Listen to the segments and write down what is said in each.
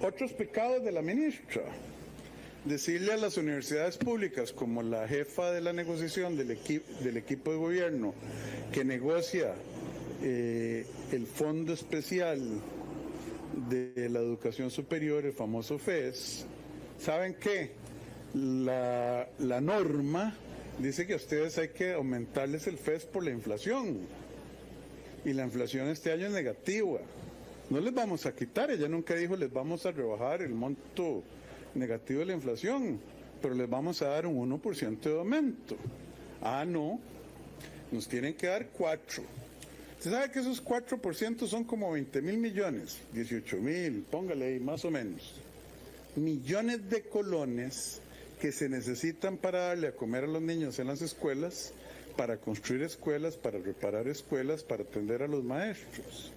otros pecados de la ministra. Decirle a las universidades públicas, como la jefa de la negociación del, del equipo de gobierno que negocia eh, el Fondo Especial de la Educación Superior, el famoso FES, ¿saben qué? La norma dice que a ustedes hay que aumentarles el FES por la inflación. Y la inflación este año es negativa. No les vamos a quitar, ella nunca dijo les vamos a rebajar el monto negativo de la inflación, pero les vamos a dar un 1% de aumento. Ah, no, nos tienen que dar 4. Usted sabe que esos 4% son como 20 mil millones, 18 mil, póngale ahí, más o menos. Millones de colones que se necesitan para darle a comer a los niños en las escuelas, para construir escuelas, para reparar escuelas, para atender a los maestros.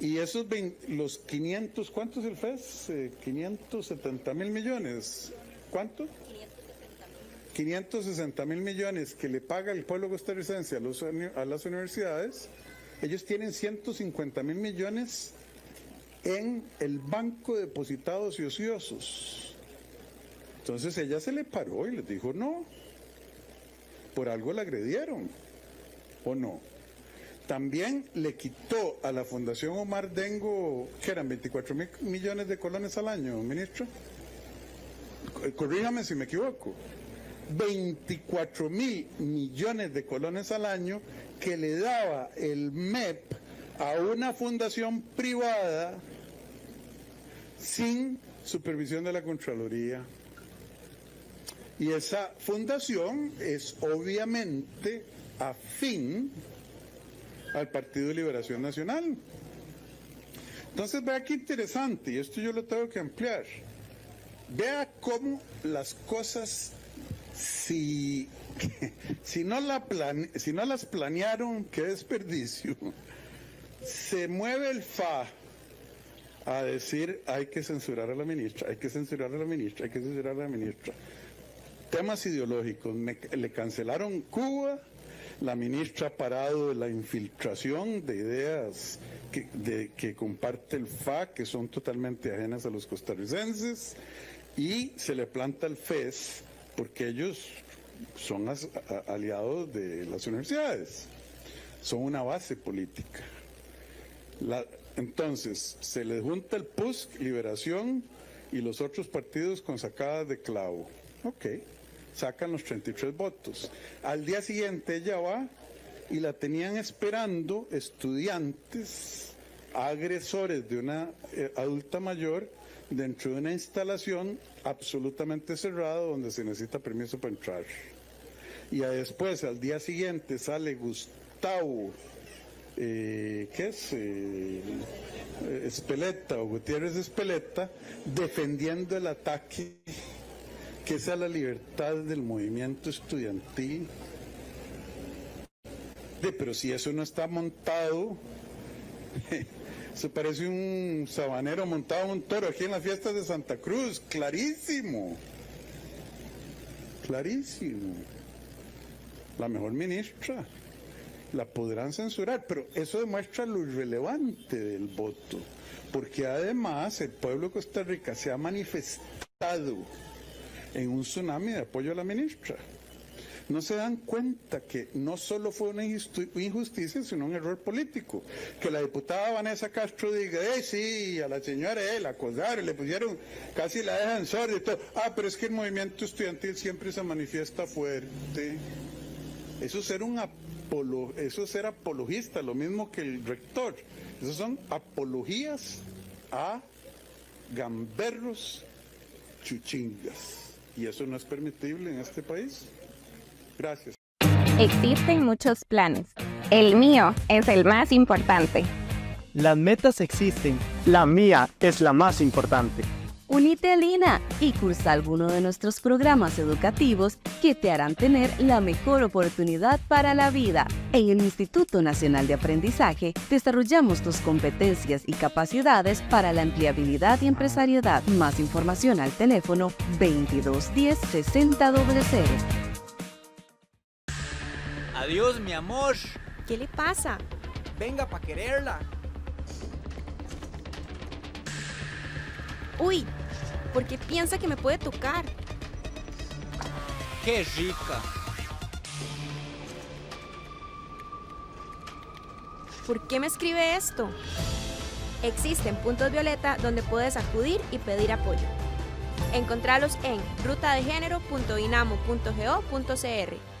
Y esos los 500, ¿cuánto es el FES? 570 mil millones. ¿Cuánto? 560 mil millones que le paga el pueblo costarricense a, los, las universidades, ellos tienen 150 mil millones en el banco de depositados y ociosos. Entonces ella se le paró y les dijo no. Por algo la agredieron. ¿O no? También le quitó a la Fundación Omar Dengo, que eran 24 mil millones de colones al año, ministro. Corríjame si me equivoco. 24 mil millones de colones al año que le daba el MEP a una fundación privada sin supervisión de la Contraloría. Y esa fundación es obviamente afín al Partido de Liberación Nacional. Entonces vea qué interesante, y esto yo lo tengo que ampliar. Vea cómo las cosas si, si, no la si no las planearon, qué desperdicio. Se mueve el FA a decir hay que censurar a la ministra, hay que censurar a la ministra, hay que censurar a la ministra. Temas ideológicos, le cancelaron Cuba, la ministra ha parado de la infiltración de ideas que, comparte el FA, que son totalmente ajenas a los costarricenses, y se le planta el FES porque ellos son aliados de las universidades, son una base política. entonces, se les junta el PUSC, Liberación y los otros partidos con sacadas de clavo. Ok, sacan los 33 votos. Al día siguiente ella va y la tenían esperando estudiantes, agresores de una eh, adulta mayor dentro de una instalación absolutamente cerrada donde se necesita permiso para entrar. Y después, al día siguiente, sale Gustavo, eh, ¿qué es? Eh, Espeleta o Gutiérrez Espeleta, defendiendo el ataque que es la libertad del movimiento estudiantil. pero si eso no está montado, Se parece un sabanero montado en un toro aquí en las fiestas de Santa Cruz. Clarísimo. Clarísimo. La mejor ministra. La podrán censurar, pero eso demuestra lo irrelevante del voto. Porque además el pueblo de Costa Rica se ha manifestado en un tsunami de apoyo a la ministra no se dan cuenta que no solo fue una injusticia, sino un error político. Que la diputada Vanessa Castro diga, eh, sí, a la señora, eh, la acusaron, le pusieron, casi la dejan sorda y todo. Ah, pero es que el movimiento estudiantil siempre se manifiesta fuerte. Eso es ser un apolo, eso es ser apologista, lo mismo que el rector. Esos son apologías a gamberros chuchingas. Y eso no es permitible en este país. Gracias. Existen muchos planes. El mío es el más importante. Las metas existen. La mía es la más importante. Unite a Lina y cursa alguno de nuestros programas educativos que te harán tener la mejor oportunidad para la vida. En el Instituto Nacional de Aprendizaje desarrollamos tus competencias y capacidades para la empleabilidad y empresariedad. Más información al teléfono 2210 6000. Adiós, mi amor. ¿Qué le pasa? Venga para quererla. Uy, ¿por qué piensa que me puede tocar? ¡Qué rica! ¿Por qué me escribe esto? Existen puntos violeta donde puedes acudir y pedir apoyo. Encontralos en rutadegénero.inamo.go.cr